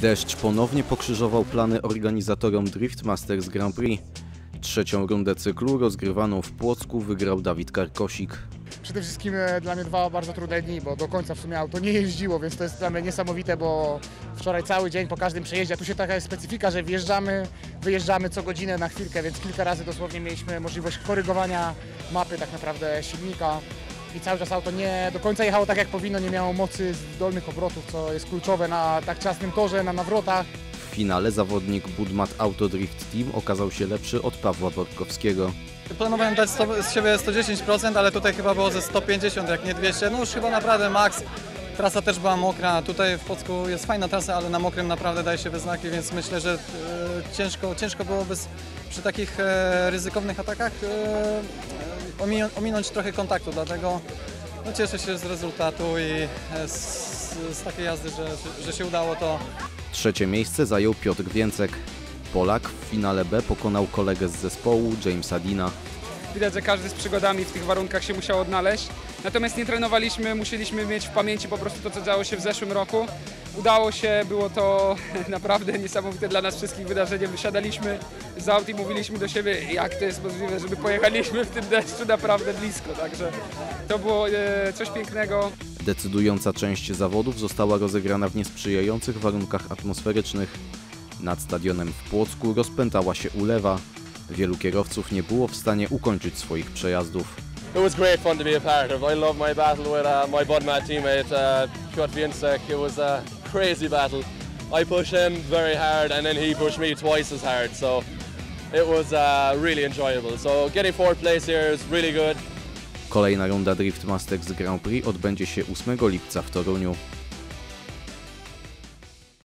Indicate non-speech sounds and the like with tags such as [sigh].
Deszcz ponownie pokrzyżował plany organizatorom Drift Masters Grand Prix. Trzecią rundę cyklu rozgrywaną w Płocku wygrał Dawid Karkosik. Przede wszystkim e, dla mnie dwa bardzo trudne dni, bo do końca w sumie auto nie jeździło, więc to jest dla mnie niesamowite, bo wczoraj cały dzień po każdym przejeździe, tu się taka jest specyfika, że wjeżdżamy, wyjeżdżamy co godzinę na chwilkę, więc kilka razy dosłownie mieliśmy możliwość korygowania mapy tak naprawdę silnika i cały czas auto nie do końca jechało tak jak powinno, nie miało mocy z dolnych obrotów, co jest kluczowe na tak ciasnym torze, na nawrotach. W finale zawodnik Budmat Autodrift Team okazał się lepszy od Pawła Borkowskiego. Planowałem dać 100, z siebie 110%, ale tutaj chyba było ze 150, jak nie 200. No już chyba naprawdę maks. Trasa też była mokra. Tutaj w Płocku jest fajna trasa, ale na mokrym naprawdę daje się we znaki, więc myślę, że e, ciężko, ciężko byłoby z, przy takich e, ryzykownych atakach e, omi- ominąć trochę kontaktu, dlatego no, cieszę się z rezultatu i z, z takiej jazdy, że, że się udało to Trzecie miejsce zajął Piotr Więcek. Polak w finale B pokonał kolegę z zespołu Jamesa Dina. Widać, że każdy z przygodami w tych warunkach się musiał odnaleźć. Natomiast nie trenowaliśmy, musieliśmy mieć w pamięci po prostu to, co działo się w zeszłym roku. Udało się, było to [laughs] naprawdę niesamowite dla nas wszystkich wydarzenie. Wysiadaliśmy z aut i mówiliśmy do siebie, jak to jest możliwe, żeby pojechaliśmy w tym deszczu naprawdę blisko. Także to było e, coś pięknego. Decydująca część zawodów została rozegrana w niesprzyjających warunkach atmosferycznych. Nad stadionem w Płocku rozpętała się ulewa. Wielu kierowców nie było w stanie ukończyć swoich przejazdów. It was great fun to be a part of. I love my battle with uh, my Budmat teammate uh, Piotr Więcek. It was a crazy battle. I pushed him very hard and then he pushed me twice as hard. So it was uh, really enjoyable. So getting fourth place here is really good. Kolejna runda Drift Masters Grand Prix odbędzie się 8 lipca w Toruniu.